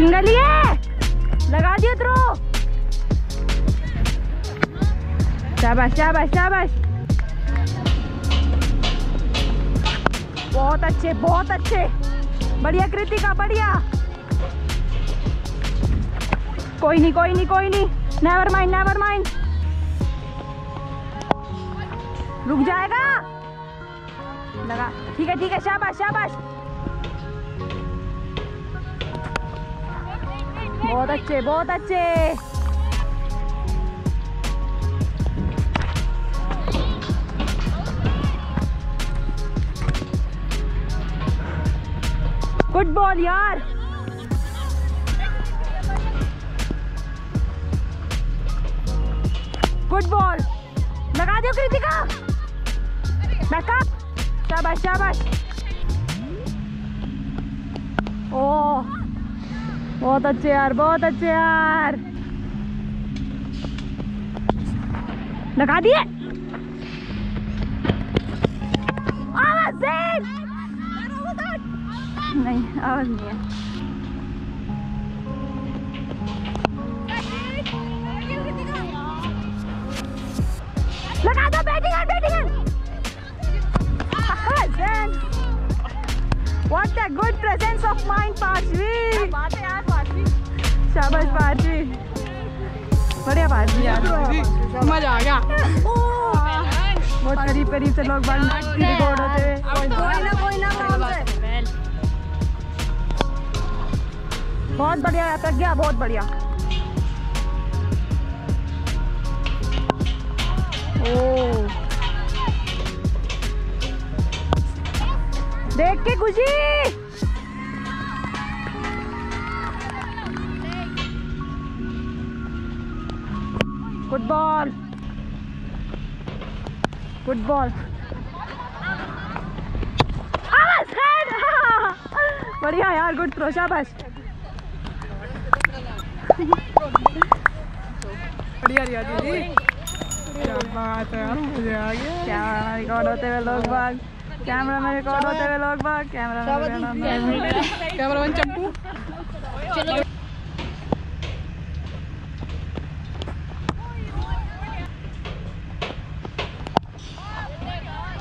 Single ही है। लगा दियो थ्रो शाबाश शाबाश शाबाश। बहुत अच्छे बहुत अच्छे। बढ़िया, कृतिका, बढ़िया। कोई नहीं कोई नहीं कोई नहीं। नेवर माइंड नेवर माइंड रुक जाएगा। लगा। ठीक है ठीक है, शाबाश शाबाश। बहुत अच्छे बहुत अच्छे। गुड बॉल यार। गुड बॉल लगा दो कृतिका। शाबाश शाबाश। बहुत अच्छे यार बहुत अच्छे यार। लगा दिए। नहीं आवाज़ नहीं है। लगा दो बैटिंग है बैटिंग है. What a good presence of mind, Parshvi. शाबाश बढ़िया यार मज़ा आ गया। बहुत करीब करीब से लोग रिकॉर्ड होते। कोई ना कोई ना बहुत बढ़िया प्रज्ञा बहुत बढ़िया। ओ। देख के खुशी। गुड बॉल गुड बॉल बढ़िया यार गुड थ्रो शाबाश। बढ़िया रिया दीदी क्या बात है यार मज़ा आ गया कैमरा रिकॉर्ड होते हुए लोग बाग? कैमरा में रिकॉर्ड होते हुए लोग बाग? कैमरा में कैमरामैन चंपू।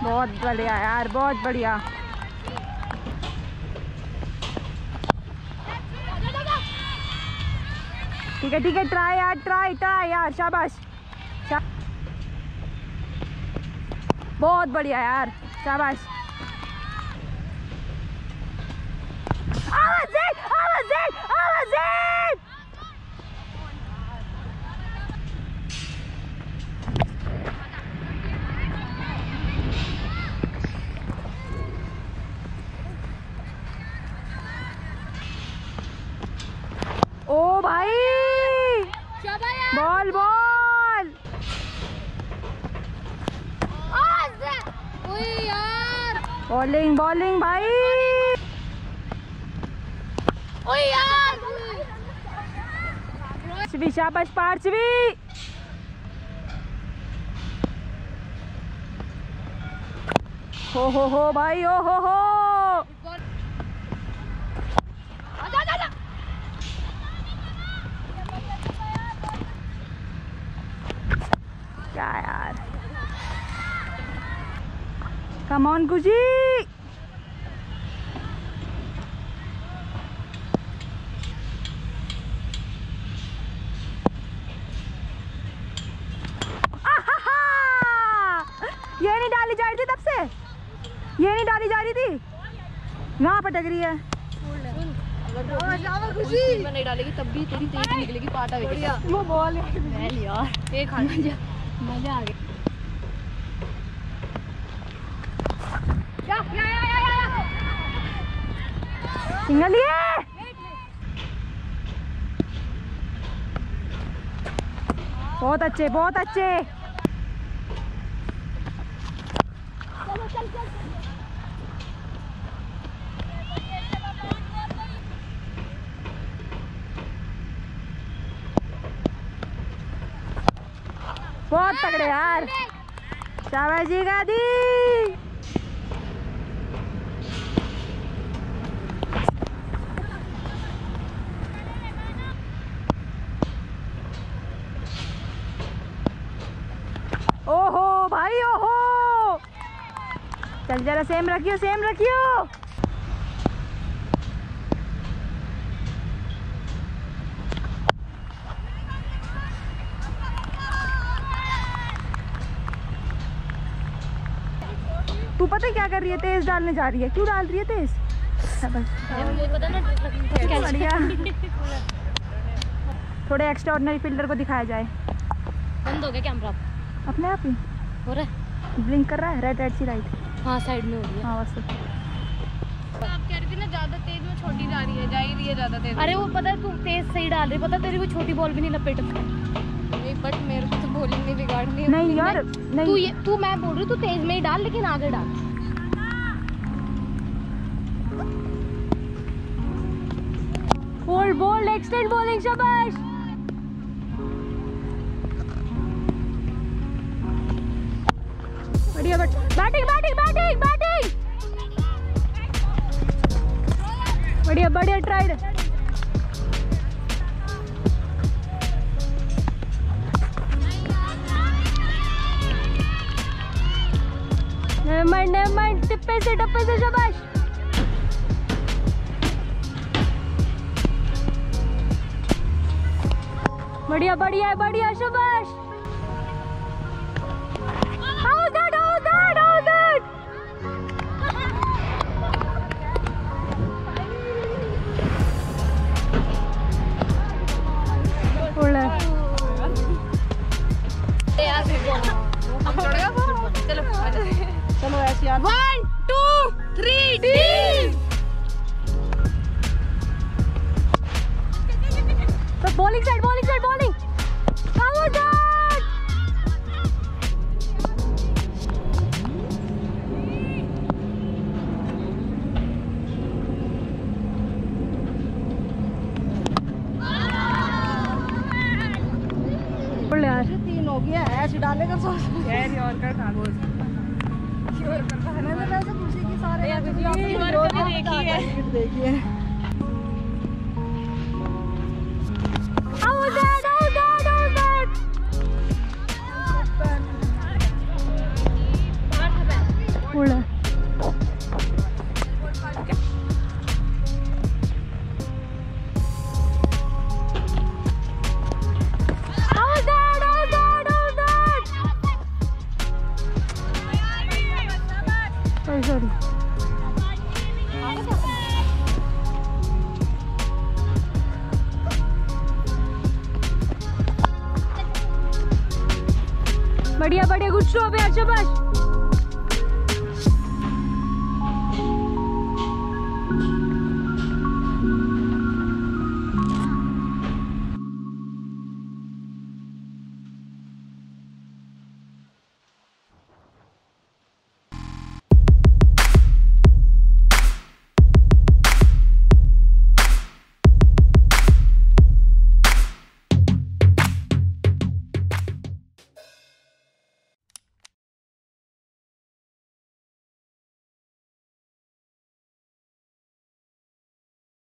बहुत बढ़िया यार, बहुत बढ़िया। ठीक है ठीक है ट्राई यार ट्राई ट्राई यार, शाबाश। शा... बहुत बढ़िया यार, शाबाश आवाज़ दे आवाज़ दे आवाज़ दे ओ भाई बॉल बॉल बॉलिंग बॉलिंग भाई। पार्चवी शाबाश पार्चवी हो हो हो भाई ओ हो हो क्या यार ऑन खुशी आहाहा! ये नहीं डाली जा रही थी तब से। ये नहीं डाली जा रही थी। वहाँ पटक रही है? में नहीं डालेगी तब भी तेरी तेज निकलेगी पाटा वो बॉल यार एक खाना मज़ा मज़ा आ गया। बहुत अच्छे बहुत अच्छे। बहुत तगड़े यार। शाबाश जी गादी ओहो भाई ओहो! चल जरा सेम रखियो सेम रखियो। तू पता है क्या कर रही है? तेज डालने जा रही है। क्यों डाल रही है तेज? बढ़िया। थोड़े एक्स्ट्रा ऑर्डनरी फील्डर को दिखाया जाए। बंद हो गया कैमरा अपने आप ही। हो रहा है? ब्लिंक कर रहा है? राइट राइट सी राइट हाँ साइड में हो रही है। हाँ बस। आप कह रही थी ना ज़्यादा तेज में छोटी जा रही है जा ही रही है ज़्यादा तेज। अरे वो पता है तू तेज सही डाल रही पता तेरी वो छोटी बॉल भी नहीं लपेट बट मेरे को तो बॉलिंग नहीं बिगाड़नी है। नहीं यार नहीं। तू ये तू मैं बोल रही हूँ तू तेज में ही डाल लेकिन आगे डाल। बोल बोल एक्सटेंड बॉलिंग शाबाश! बैटिंग बैटिंग बैटिंग बैटिंग बढ़िया बढ़िया ट्राइड टिप्पे से, टप्पे से, शाबाश. बढ़िया बढ़िया बढ़िया, शाबाश. देखी है? बढ़िया बढ़िया गुड शो यार शाबाश